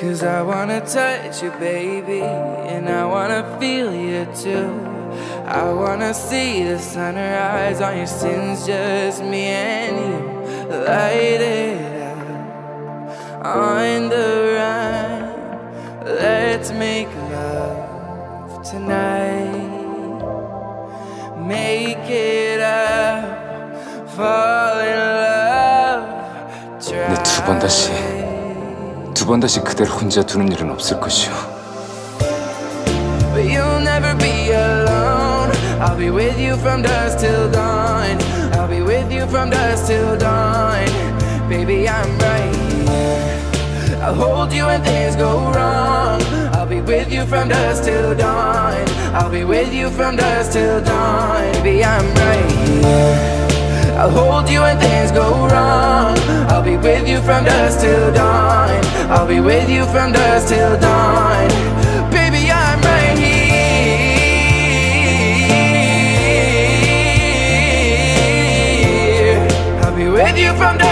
Cause I wanna touch you, baby, and I wanna feel you too. I wanna see the sunrise on your sins, just me and you. Light it up on the run. Let's make love tonight. Make it up, fall in love. 네, 두 번 다시. 두 번 다시 그대를 혼자 두는 일은 없을 것이오. But you'll never be alone. I'll be with you from dusk till dawn. I'll be with you from dusk till dawn. Baby, I'm right here. I'll hold you when things go wrong. I'll be with you from dusk till dawn. I'll be with you from dusk till dawn. Baby, I'm right here. I'll hold you when things go wrong. I'll be with you from dusk till dawn. With you from dusk till dawn. Baby, I'm right here. I'll be with you from dusk.